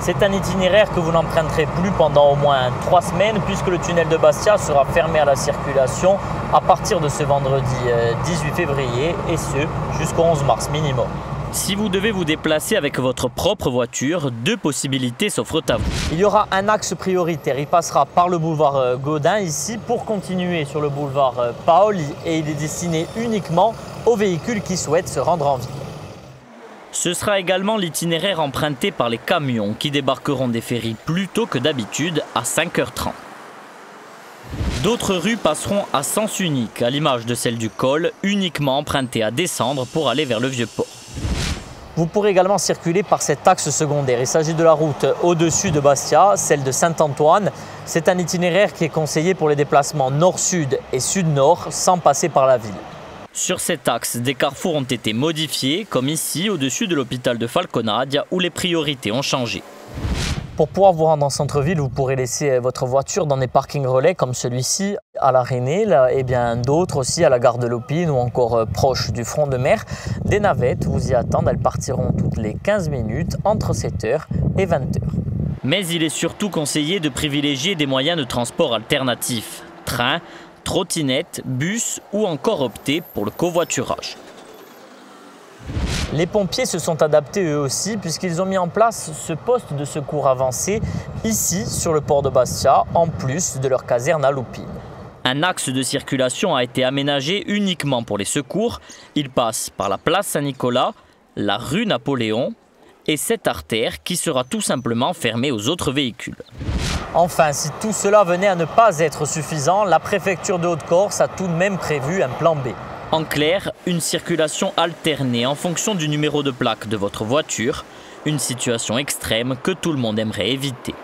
C'est un itinéraire que vous n'emprunterez plus pendant au moins trois semaines puisque le tunnel de Bastia sera fermé à la circulation à partir de ce vendredi 18 euh, février et ce jusqu'au 11 mars minimum. Si vous devez vous déplacer avec votre propre voiture, deux possibilités s'offrent à vous. Il y aura un axe prioritaire. Il passera par le boulevard euh, Gaudin ici pour continuer sur le boulevard euh, Paoli et il est destiné uniquement aux véhicules qui souhaitent se rendre en ville. Ce sera également l'itinéraire emprunté par les camions qui débarqueront des ferries plus tôt que d'habitude à 5h30. D'autres rues passeront à sens unique, à l'image de celle du col, uniquement empruntée à descendre pour aller vers le vieux port. Vous pourrez également circuler par cet axe secondaire. Il s'agit de la route au-dessus de Bastia, celle de Saint-Antoine. C'est un itinéraire qui est conseillé pour les déplacements nord-sud et sud-nord sans passer par la ville. Sur cet axe, des carrefours ont été modifiés, comme ici au-dessus de l'hôpital de Falconadia, où les priorités ont changé. Pour pouvoir vous rendre en centre-ville, vous pourrez laisser votre voiture dans des parkings relais comme celui-ci à la Rénée et bien d'autres aussi à la gare de Lopine ou encore euh, proche du front de mer. Des navettes vous y attendent, elles partiront toutes les 15 minutes entre 7h et 20h. Mais il est surtout conseillé de privilégier des moyens de transport alternatifs. Train, trottinette, bus ou encore opter pour le covoiturage. Les pompiers se sont adaptés eux aussi puisqu'ils ont mis en place ce poste de secours avancé ici sur le port de Bastia en plus de leur caserne à Loupine. Un axe de circulation a été aménagé uniquement pour les secours. Il passe par la place Saint-Nicolas, la rue Napoléon et cette artère qui sera tout simplement fermée aux autres véhicules. Enfin, si tout cela venait à ne pas être suffisant, la préfecture de Haute-Corse a tout de même prévu un plan B. En clair, une circulation alternée en fonction du numéro de plaque de votre voiture, une situation extrême que tout le monde aimerait éviter.